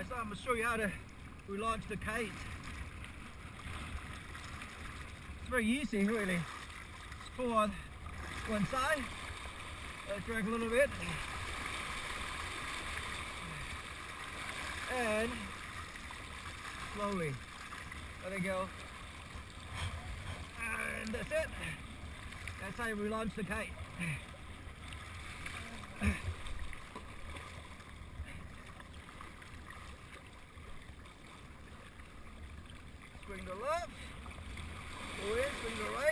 I'm to show you how to relaunch the kite. It's very easy, really. Just pull on one side, let drag a little bit, and slowly let it go. And that's it. That's how you relaunch the kite. Left, go in, the right.